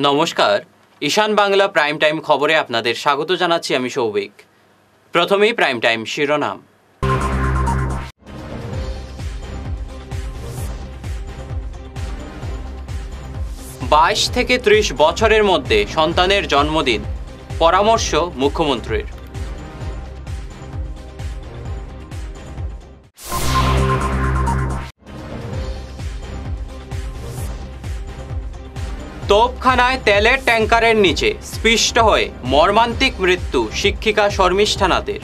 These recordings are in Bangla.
নমস্কার, ঈশান বাংলা প্রাইম টাইম খবরে আপনাদের স্বাগত জানাচ্ছি আমি সৌভিক। প্রথমেই প্রাইম টাইম শিরোনাম। বাইশ থেকে ত্রিশ বছরের মধ্যে সন্তানের জন্মদিন, পরামর্শ মুখ্যমন্ত্রীর। তোপখানায় তেলের ট্যাঙ্কারের নিচে স্পৃষ্ট হয়ে মর্মান্তিক মৃত্যু শিক্ষিকা শর্মিষ্ঠা নাথের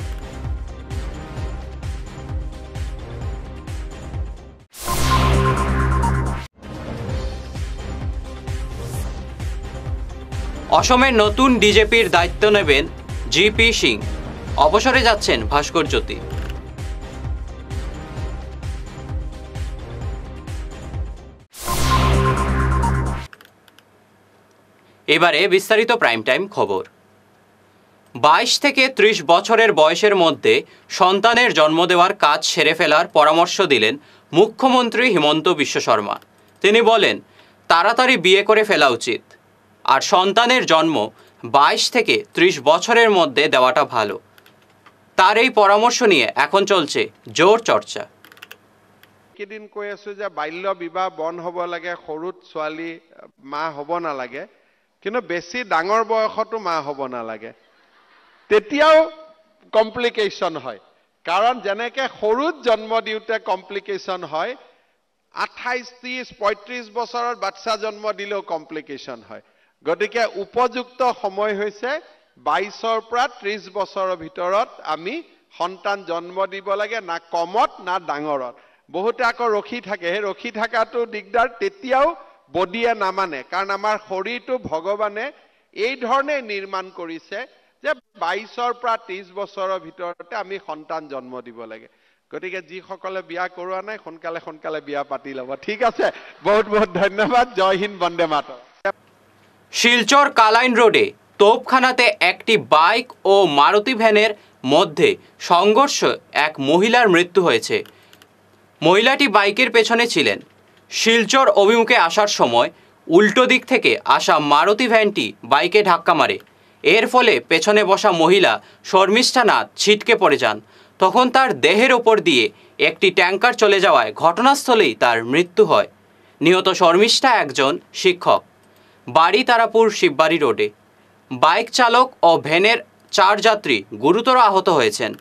অসমের নতুন ডিজেপির দায়িত্ব নেবেন জিপি সিং। অবসরে যাচ্ছেন ভাস্কর জ্যোতি। এবারে বিস্তারিত প্রাইম টাইম খবর। বাইশ থেকে ত্রিশ বছরের বয়সের মধ্যে সন্তানের জন্ম দেওয়ার কাজ সেরে ফেলার পরামর্শ দিলেন মুখ্যমন্ত্রী হিমন্ত বিশ্ব শর্মা। তিনি বলেন, তাড়াতাড়ি বিয়ে করে ফেলা উচিত। আর সন্তানের জন্ম বাইশ থেকে ত্রিশ বছরের মধ্যে দেওয়াটা ভালো। তার এই পরামর্শ নিয়ে এখন চলছে জোর চর্চা। কেইদিন কৈ আছো যে বাল্য বিবাহ বন্ধ হ'ব লাগে, সৰুত ছোৱালী, মা হ'ব নালাগে। কিন্তু বেছি ডাঙৰ বয়সতো মা হ'ব নালাগে। তেতিয়াও কমপ্লিকেশ্যন হয়। কাৰণ যেনেকে সৰুত জন্ম দিওঁতে কমপ্লিকেশ্যন হয় আঠাইছ ত্ৰিছ পঁয়ত্ৰিছ বছৰত বাচ্চা জন্ম দিলেও কমপ্লিকেশ্যন হয়। গতিকে উপযুক্ত সময় হৈছে বাইছৰ পৰা ত্ৰিছ বছৰৰ ভিতৰত আমি সন্তান জন্ম দিব লাগে না কমত না ডাঙৰত। বহুতে আকৌ ৰখি থাকে। সেই ৰখি থকাটো দিগদাৰ। তেতিয়াও বডিয়ে নামানে, কাৰণ আমাৰ শৰীৰটো ভগৱানে এই ধৰণে নিৰ্মাণ কৰিছে যে বাইছৰ পৰা ত্ৰিছ বছৰৰ ভিতৰতে আমি সন্তান জন্ম দিব লাগে। গতিকে যিসকলে বিয়া কৰোৱা নাই, সোনকালে সোনকালে বিয়া পাতি ল'ব। ঠিক আছে, বহুত বহুত ধন্যবাদ। জয় হিন্দ, বন্দে মাতৰম। শিলচর কালাইন রোডে তোপখানাতে একটি বাইক ও মারুতি ভ্যানের মধ্যে সংঘর্ষ এক মহিলার মৃত্যু হয়েছে। মহিলাটি বাইকের পেছনে ছিলেন। শিলচর অভিমুখে আসার সময় উল্টো দিক থেকে আসা মারুতি ভ্যানটি বাইকে ধাক্কা মারে। এর ফলে পেছনে বসা মহিলা শর্মিষ্ঠা নাথ ছিটকে পড়ে যান। তখন তার দেহের ওপর দিয়ে একটি ট্যাঙ্কার চলে যাওয়ায় ঘটনাস্থলেই তার মৃত্যু হয়। নিহত শর্মিষ্ঠা একজন শিক্ষক। বাড়ি তারাপুর শিববাড়ি রোডে। বাইক চালক ও ভ্যানের চার যাত্রী গুরুতর আহত হয়েছেন।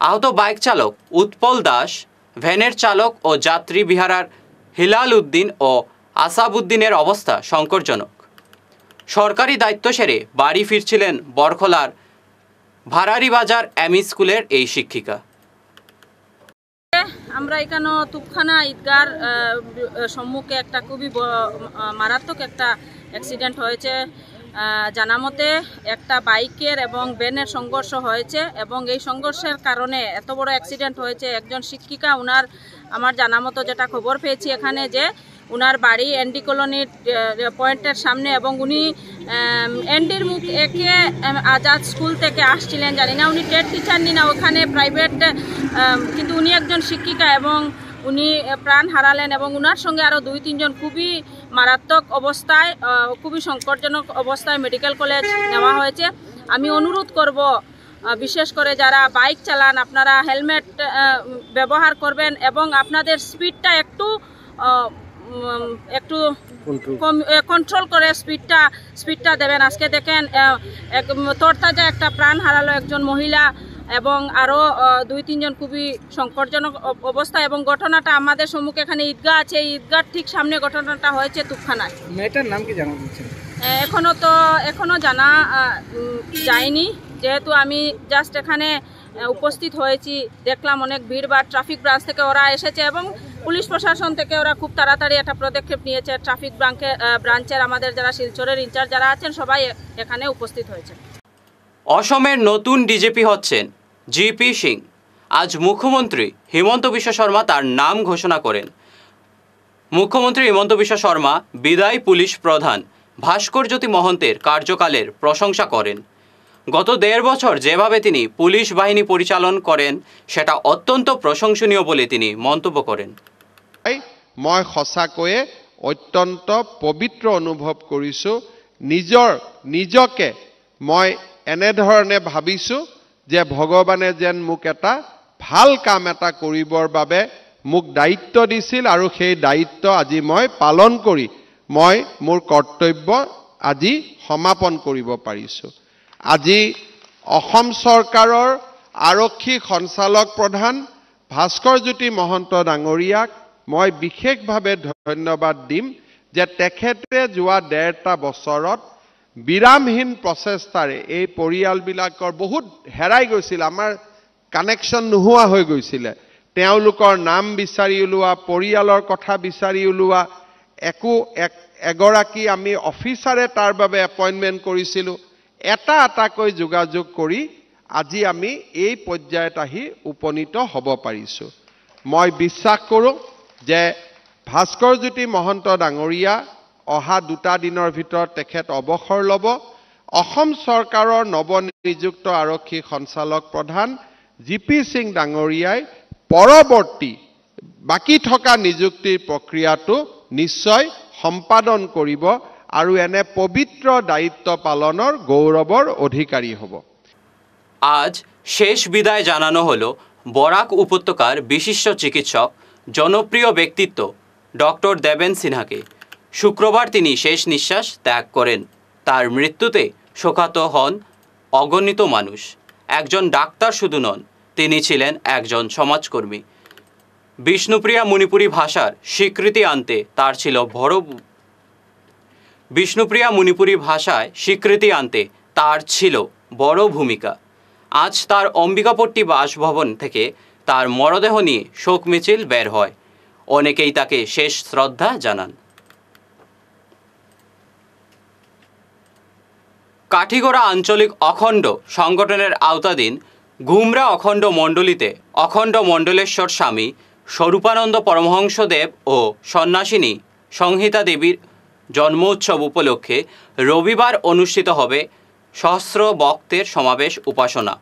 আহত বাইক চালক উৎপল দাস, ভ্যানের চালক ও যাত্রী বিহারার হিলাল উদ্দিন ও আসাবুদ্দিনের অবস্থা সংকটজনক। সরকারি দায়িত্ব সেরে বাড়ি ফিরছিলেন বরখলার ভারারি বাজার এমি স্কুলের এই শিক্ষিকা। আমরা এখানে তুপখানা ঈদগার সম্মুখে একটা খুবই মারাত্মক একটা অ্যাক্সিডেন্ট হয়েছে। জানা মতে একটা বাইকের এবং ভ্যানের সংঘর্ষ হয়েছে এবং এই সংঘর্ষের কারণে এত বড় অ্যাক্সিডেন্ট হয়েছে। একজন শিক্ষিকা, উনার আমার জানা মতো যেটা খবর পেয়েছি এখানে যে উনার বাড়ি এনডি কলোনির পয়েন্টের সামনে এবং উনি এনডির মুখ একে আজাদ স্কুল থেকে আসছিলেন, জানি না। উনি টেট টিচার নি না, ওখানে প্রাইভেট কিন্তু উনি একজন শিক্ষিকা এবং উনি প্রাণ হারালেন এবং উনার সঙ্গে আরও দুই, তিনজন খুবই মারাত্মক অবস্থায় খুবই সংকটজনক অবস্থায় মেডিকেল কলেজ নেওয়া হয়েছে। আমি অনুরোধ করব বিশেষ করে যারা বাইক চালান আপনারা হেলমেট ব্যবহার করবেন এবং আপনাদের স্পিডটা একটু একটু কন্ট্রোল করে স্পিডটা স্পিডটা দেবেন। আজকে দেখেন তরতাজা একটা প্রাণ হারালো একজন মহিলা। এবং আরও দুই তিনজন খুবই সংকটজনক অবস্থা এবং ঘটনাটা আমাদের সম্মুখে এখানে ঈদগাহ আছে। এই ঈদগাহ ঠিক সামনে ঘটনাটা হয়েছে তুপখানায়। মেয়েটার নাম কি জানা আহ, তো এখনও জানা যায়নি। যেহেতু আমি জাস্ট এখানে উপস্থিত হয়েছি দেখলাম অনেক ভিড় বা ট্রাফিক ব্রাঞ্চ থেকে ওরা এসেছে এবং পুলিশ প্রশাসন থেকে ওরা খুব তাড়াতাড়ি একটা পদক্ষেপ নিয়েছে। ট্রাফিক ব্রাঞ্চে ব্রাঞ্চের আমাদের যারা শিলচরের ইনচার্জ যারা আছেন সবাই এখানে উপস্থিত হয়েছে। অসমের নতুন ডিজেপি হচ্ছেন জিপি সিং। আজ মুখ্যমন্ত্রী হিমন্ত বিশ্ব শর্মা তার নাম ঘোষণা করেন। মুখ্যমন্ত্রী হিমন্ত বিশ্ব শর্মা বিদায় পুলিশ প্রধান ভাস্কর জ্যোতি মহন্তের কার্যকালের প্রশংসা করেন। গত দেড় বছর যেভাবে তিনি পুলিশ বাহিনী পরিচালন করেন, সেটা অত্যন্ত প্রশংসনীয় বলে তিনি মন্তব্য করেন। মই সঁচাকৈয়ে অত্যন্ত পবিত্ৰ অনুভৱ কৰিছোঁ। নিজৰ, নিজকে মই এনেধৰণে ভাবিছোঁ যে ভগৱানে যেন মোক এটা ভাল কাম এটা কৰিবৰ বাবে মোক দায়িত্ব দিছিল আৰু সেই দায়িত্ব আজি মই পালন কৰি মই মোৰ কৰ্তব্য আজি সমাপন কৰিব পাৰিছোঁ। আজি অসম চৰকাৰৰ আৰক্ষী সঞ্চালক প্ৰধান ভাস্কৰজ্যোতি মহন্ত ডাঙৰীয়াক মই বিশেষভাৱে ধন্যবাদ দিম যে তেখেতে যোৱা ডেৰটা বছৰত বিৰামহীন প্ৰচেষ্টাৰে এই পৰিয়ালবিলাকৰ বহুত হেৰাই গৈছিল আমাৰ কানেকশ্যন নোহোৱা হৈ গৈছিলে। তেওঁলোকৰ নাম বিচাৰি ওলোৱা পৰিয়ালৰ কথা বিচাৰি ওলোৱা একো এক এগৰাকী আমি অফিচাৰে তাৰ বাবে এপইণ্টমেণ্ট কৰিছিলোঁ এটা এটাকৈ যোগাযোগ কৰি আজি আমি এই পৰ্যায়ত আহি উপনীত হ'ব পাৰিছোঁ। মই বিশ্বাস কৰোঁ যে ভাস্কৰজ্যোতি মহন্ত ডাঙৰীয়া অহা দুটা দিনৰ ভিতৰত তেখেত অৱসৰ ল'ব। অসম চৰকাৰৰ নৱনিযুক্ত আৰক্ষী সঞ্চালক প্ৰধান জি পি সিং ডাঙৰীয়াই পৰৱৰ্তী বাকী থকা নিযুক্তিৰ প্ৰক্ৰিয়াটো নিশ্চয় সম্পাদন কৰিব আৰু এনে পবিত্ৰ দায়িত্ব পালনৰ গৌৰৱৰ অধিকাৰী হ'ব। আজ শেষ বিদায় জানানো হলো বরাক উপত্যকার বিশিষ্ট চিকিৎসক জনপ্রিয় ব্যক্তিত্ব ডক্টর দেবেন সিনহাকে। শুক্রবার তিনি শেষ নিঃশ্বাস ত্যাগ করেন। তার মৃত্যুতে শোকাত হন অগণিত মানুষ। একজন ডাক্তার শুধু নন, তিনি ছিলেন একজন সমাজকর্মী। বিষ্ণুপ্রিয়া মণিপুরী ভাষার স্বীকৃতি আনতে তার ছিল বড় বিষ্ণুপ্রিয়া মণিপুরী ভাষায় স্বীকৃতি আনতে তার ছিল বড় ভূমিকা। আজ তার অম্বিকাপট্টি বাসভবন থেকে তার মরদেহ নিয়ে শোক মিছিল বের হয়। অনেকেই তাকে শেষ শ্রদ্ধা জানান। কাঠিগড়া আঞ্চলিক অখণ্ড সংগঠনের আওতাধীন ঘুমরা অখণ্ড মণ্ডলীতে অখণ্ড মণ্ডলেশ্বর স্বামী, স্বরূপানন্দ পরমহংসদেব ও সন্ন্যাসিনী সংহিতা দেবীর জন্মোৎসব উপলক্ষে রবিবার অনুষ্ঠিত হবে সহস্র বক্তের সমাবেশ উপাসনা।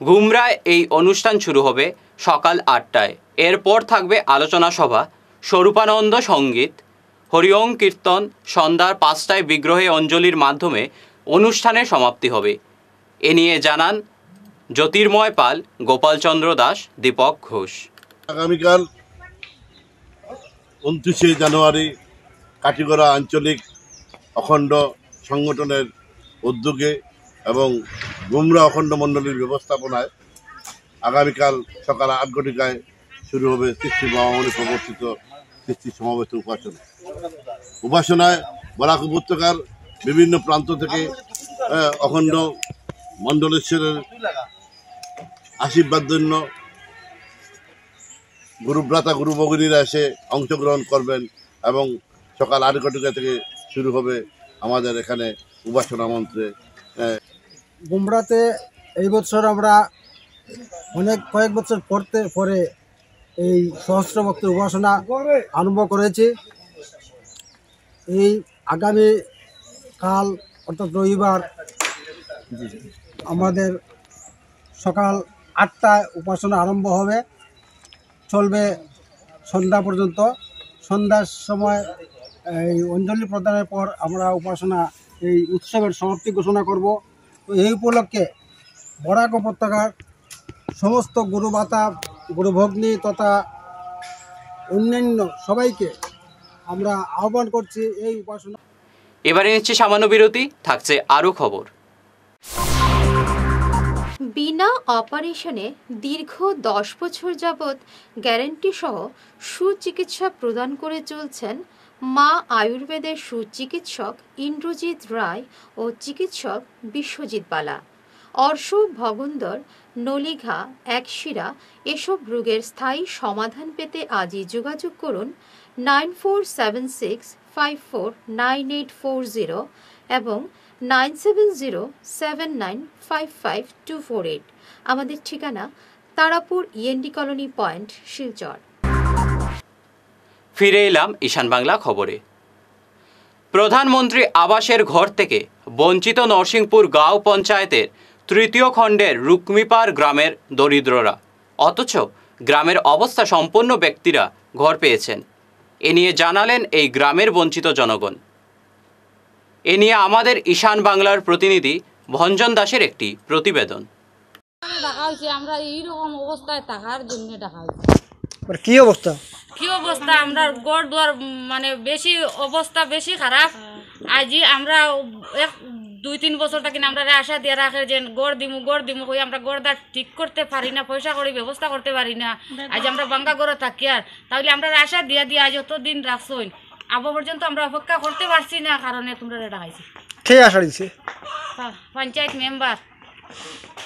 ঘুমরায় এই অনুষ্ঠান শুরু হবে সকাল আটটায়। এরপর থাকবে আলোচনা সভা, স্বরূপানন্দ সংগীত, হরিওম কীর্তন, সন্ধ্যার পাঁচটায় বিগ্রহে অঞ্জলির মাধ্যমে অনুষ্ঠানের সমাপ্তি হবে। এ নিয়ে জানান জ্যোতির্ময় পাল, গোপালচন্দ্র দাস, দীপক ঘোষ। আগামীকাল উনত্রিশে জানুয়ারি কাটিগড়া আঞ্চলিক অখণ্ড সংগঠনের উদ্যোগে এবং গুমরা অখণ্ড মণ্ডলীর ব্যবস্থাপনায় আগামীকাল সকাল আট ঘটিকায় শুরু হবে সৃষ্টি মহামণি প্রবর্তিত সৃষ্টি সমাবেশ উপাসনা। উপাসনায় বরাক উপত্যকার বিভিন্ন প্রান্ত থেকে অখণ্ড মণ্ডলেশ্বরের আশীর্বাদ জন্য গুরুভ্রাতা গুরু ভগিনীরা এসে অংশগ্রহণ করবেন এবং সকাল আট ঘটিকা থেকে শুরু হবে আমাদের এখানে উপাসনা মন্ত্রে। গুমরাতে এই বছর আমরা অনেক কয়েক বছর পরতে পরে এই সহস্র ভক্তের উপাসনা আরম্ভ করেছি। এই আগামী কাল অর্থাৎ রবিবার, আমাদের সকাল আটটায় উপাসনা আরম্ভ হবে। চলবে সন্ধ্যা পর্যন্ত। সন্ধ্যার সময় এই অঞ্জলি প্রদানের পর আমরা উপাসনা, এই উৎসবের সমাপ্তি ঘোষণা করব। তো এই উপলক্ষে বরাক উপত্যকার সমস্ত গুরুবাতা গুরুভগ্নী তথা অন্যান্য সবাইকে আমরা আহ্বান করছি এই উপাসনা এবারে নিচ্ছে সামান্য বিরতি, থাকছে আরও খবর। বিনা অপারেশনে দীর্ঘ দশ বছর যাবৎ গ্যারেন্টি সহ সুচিকিৎসা প্রদান করে চলছেন মা আয়ুর্বেদের সুচিকিৎসক ইন্দ্রজিৎ রায় ও চিকিৎসক বিশ্বজিৎ বালা। অর্শ, ভগন্দর, নলিঘা, একশিরা এসব রোগের স্থায়ী সমাধান পেতে আজই যোগাযোগ করুন nine four seven six five four nine eight four zero এবং nine seven zero seven nine five five two four eight. আমাদের ঠিকানা Tarapur END colony point, Silchar. ফিরে এলাম ঈশান বাংলা খবরে। প্রধানমন্ত্রী আবাসের ঘর থেকে বঞ্চিত নরসিংপুর গাঁও পঞ্চায়েতের তৃতীয় খণ্ডের রুকমিপার গ্রামের দরিদ্ররা, অথচ গ্রামের অবস্থা সম্পন্ন ব্যক্তিরা ঘর পেয়েছেন। এ নিয়ে জানালেন এই গ্রামের বঞ্চিত জনগণ। এ নিয়ে আমাদের ঈশান বাংলার প্রতিনিধি ভঞ্জন দাসের একটি প্রতিবেদন। ডাকা হয়েছে আমরা এইরকম অবস্থায় থাকার জন্য ডাকা হয়েছে কি অবস্থা? কি অবস্থা? আমরা গড় দুয়ার মানে বেশি অবস্থা বেশি খারাপ। আজি আমরা এক দুই তিন বছর থাকি আমরা আশা দিয়ে রাখে যে গড় দিমু গড় দিমু কই আমরা গড়দার ঠিক করতে পারি না পয়সা করে ব্যবস্থা করতে পারি না। আজ আমরা বাঙ্গা গড়ে থাকি আর। তাহলে আমরা আশা দিয়া দিয়ে আজ অত দিন রাখছই আবো পর্যন্ত আমরা অপেক্ষা করতে পারছি না কারণে তোমরা ডাকাইছি। কে আশা দিছে? পঞ্চায়েত মেম্বার।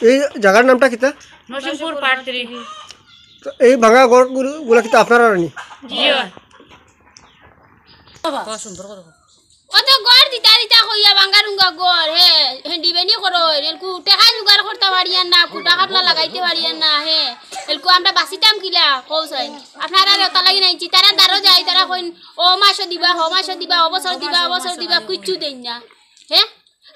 এই জায়গার নামটা কিতা পার্টি। এই ভাঙা ঘরগুলো কিতা আপনারা নি? জিও সুন্দর কথা অত গড় দিতা দিতা কইয়া বাঙ্গারুঙ্গা গড় হে হেন্ডি বেনি করো এলকু টেকা জোগাড় করতে পারিয়ান না কুটা কাটলা লাগাইতে পারিয়ান না হে এলকু আমরা বাসিতাম কিলা কৌসাই আপনারা রেতা লাগি নাইছি তারা দারো যায় তারা কইন ও মাস দিবা হ মাস দিবা অবসর দিবা অবসর দিবা কিচ্ছু দেন না। হে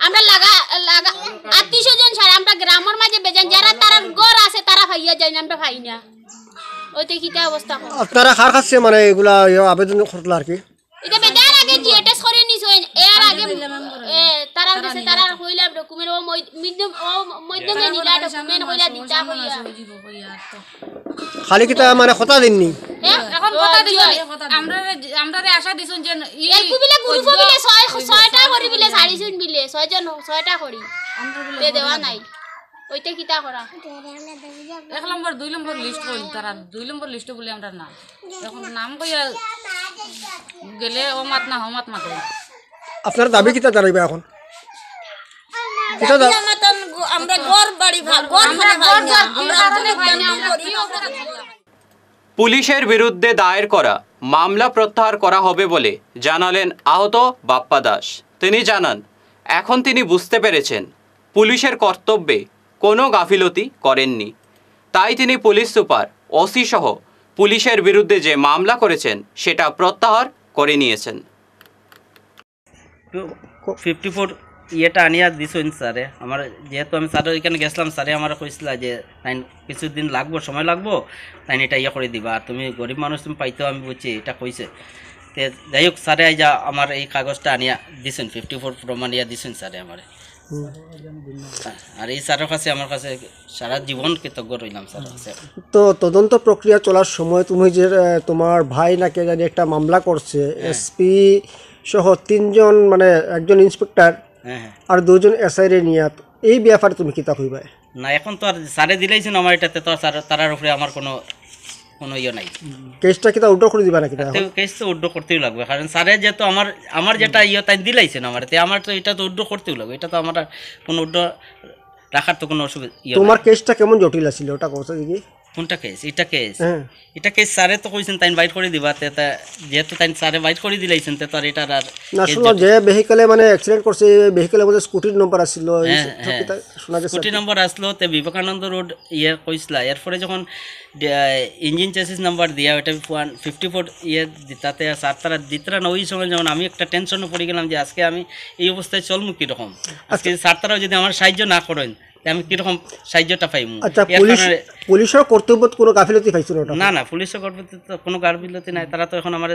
আমরা লাগা লাগা আত্মীয় জন ছাড়া আমরা গ্রামের মাঝে বেজান যারা তারা গড় আছে তারা ভাইয়া যায় না আমরা ভাই না। ওইতে কিটা অবস্থা আপনারা কার কাছে মানে এগুলা আবেদন করল আর কি এটা বেদার আগে জিএটএস করে নিছইন এর আগে এ তারার কাছে তারার কইলা ডকুমেন্ট ও মিডিয়াম ও মধ্যমে নিলা ডকুমেন্ট কইলা দিতা কইয়া খালি কিতা মানে কথা দিননি? এখন কথা দিছো আমরা আমরা আশা দিছো যে এই কুবিলে গ্রুপ বিলে ছয় ছয়টা করি বিলে। সারিছুন বিলে ছয়জন ছয়টা করি। তে দেওয়া নাই। ওইতে কিতা করা? এক নম্বর দুই নম্বর লিস্ট কইল তারা। দুই নম্বর লিস্টে বলে আমরা নাম এখন নাম কইয়া গেলে ও মাত না ও মাত। মাতে আপনার দাবি কিতা দাঁড়াইবে এখন? পুলিশের বিরুদ্ধে দায়ের করা মামলা প্রত্যাহার করা হবে বলে জানালেন আহত বাপ্পা দাস। তিনি জানান এখন তিনি বুঝতে পেরেছেন পুলিশের কর্তব্যে কোনো গাফিলতি করেননি। তাই তিনি পুলিশ সুপার ওসি সহ পুলিশের বিরুদ্ধে যে মামলা করেছেন সেটা প্রত্যাহার করে নিয়েছেন। ফিফটি ফোর ইয়েটা আনিয়া দিছেন স্যারে। আমার যেহেতু আমি স্যারের এখানে গেছিলাম স্যারে আমার কইছিল যে তাই কিছুদিন লাগবো সময় লাগবো? তাই এটা ইয়ে করে দিবা। আর তুমি গরিব মানুষ তুমি পাইতেও আমি বুঝছি এটা কইছে। তে যাই হোক স্যারে আইজা আমার এই কাগজটা আনিয়া দিছেন ফিফটি ফোর প্রমাণ ইয়া দিছেন স্যারে আমার। আর এই স্যারের কাছে আমার কাছে সারা জীবন কৃতজ্ঞ রইলাম স্যারের কাছে তো তদন্ত প্রক্রিয়া চলার সময় তুমি যে তোমার ভাই না কে জানি একটা মামলা করছে এসপি সহ তিনজন মানে একজন ইন্সপেক্টর হ্যাঁ হ্যাঁ আর দুজন এসআই রে নিয়ে এই ব্যাপারে তুমি কিতা কইবা? না এখন তো আর স্যারে দিলেইছেন আমার এটাতে তো আর তারার উপরে আমার কোনো কোনো ইয়ে নাই। কেসটা কিতা উল্টো করে দিবা নাকি? কেস তো উড্ডো করতেই লাগবে কারণ স্যারে যেহেতু আমার আমার যেটা ইয়ে তাই দিলাইছেন আমার তে আমার তো এটা তো উড্ডো করতেই লাগবে এটা তো আমার কোনো উড্ডো রাখার তো কোনো অসুবিধা ইয়ে তোমার কেসটা কেমন জটিল আছিল ওটা কথা দেখি। কোনটা কেস এটা কেস হ্যাঁ। এটা কেস স্যারে তো কইছেন তাই বাইট করে দিবা তে যেহেতু তাই স্যারে বাইট করে দিলাইছেন তে এটার আর না শুনো যে ভেহিকেলে মানে অ্যাক্সিডেন্ট করছে ভেহিকেলের মধ্যে স্কুটির নম্বর আসছিল হ্যাঁ, হ্যাঁ। কিতা শোনা গেছে স্কুটি নম্বর আসলো তে বিবেকানন্দ রোড ইয়ে কইসলা এরপরে যখন ইঞ্জিন চেসিস নাম্বার দিয়া ওটা ওয়ান ফিফটি ফোর ইয়ে তাতে স্যার তারা দিতরা না ওই সময় যেমন আমি একটা টেনশনে পড়ে গেলাম যে আজকে আমি এই অবস্থায় চলমু কীরকম? আজকে স্যার তারাও যদি আমার সাহায্য না করেন আমি কীরকম সাহায্যটা পাইমু? আচ্ছা পুলিশ পুলিশের কর্তব্যত কোনো গাফিলতি পাইছিল না না পুলিশের কর্মীতে তো কোনো গার্বিলতি নাই। তারা তো এখন আমার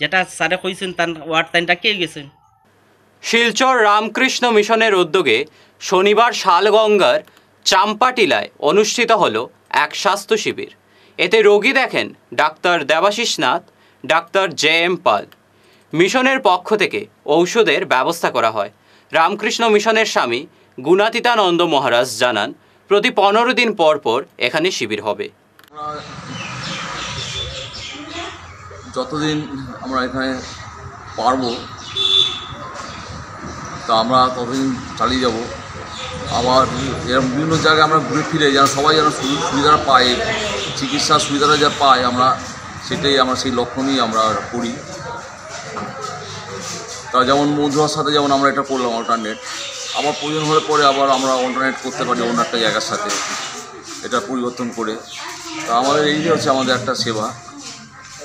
যেটা স্যারে কইছেন তার ওয়ার্ড তাইনটা কে গেছেন শিলচর রামকৃষ্ণ মিশনের উদ্যোগে শনিবার শালগঙ্গার চাম্পাটিলায় অনুষ্ঠিত হলো এক স্বাস্থ্য শিবির। এতে রোগী দেখেন doctor Debashis Nath doctor J M Pal. মিশনের পক্ষ থেকে ঔষধের ব্যবস্থা করা হয়। রামকৃষ্ণ মিশনের স্বামী গুণাতীতানন্দ মহারাজ জানান, প্রতি পনেরো দিন পর পর এখানে শিবির হবে। যতদিন আমরা এখানে পারব, তা আমরা ততদিন চালিয়ে যাব। আবার এরকম বিভিন্ন জায়গায় আমরা ঘুরে ফিরে যেন সবাই যেন সুযোগ সুবিধা পায়, চিকিৎসার সুবিধাটা যা পায়, আমরা সেটাই আমরা সেই লক্ষ্য নিয়ে আমরা করি। তা যেমন মধুয়ার সাথে যেমন আমরা এটা করলাম অল্টারনেট আবার প্রয়োজন হলে পরে আবার আমরা অল্টারনেট করতে পারি অন্য একটা জায়গার সাথে। এটা পরিবর্তন করে। তা আমাদের এই যে হচ্ছে আমাদের একটা সেবা।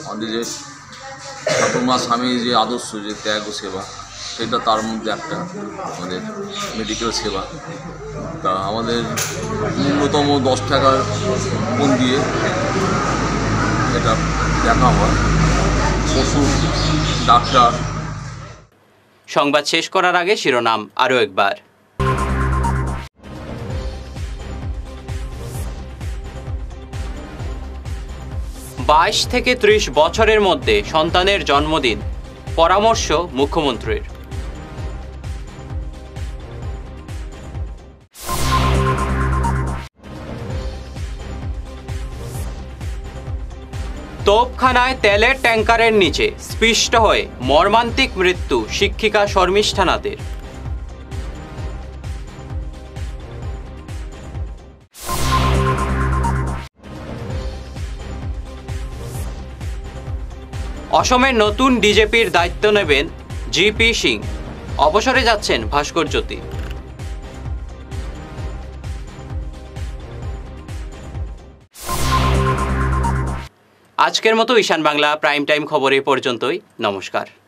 আমাদের যে ঠাকুরমা স্বামী যে আদর্শ, যে ত্যাগ ও সেবা, সেটা তার মধ্যে একটা আমাদের মেডিকেল সেবা। তা আমাদের ন্যূনতম দশ টাকার ফোন দিয়ে এটা দেখা হয় পশু, ডাক্তার সংবাদ শেষ করার আগে শিরোনাম আরও একবার। বাইশ থেকে ত্রিশ বছরের মধ্যে সন্তানের জন্মদিন, পরামর্শ মুখ্যমন্ত্রীর। তোপখানায় তেলের ট্যাঙ্কারের নিচে স্পৃষ্ট হয়ে মর্মান্তিক মৃত্যু শিক্ষিকা শর্মিষ্ঠা নাথের অসমের নতুন ডিজেপির দায়িত্ব নেবেন জিপি সিং। অবসরে যাচ্ছেন ভাস্কর জ্যোতি। আজকের মতো ঈশান বাংলা প্রাইম টাইম খবরে পর্যন্তই। নমস্কার।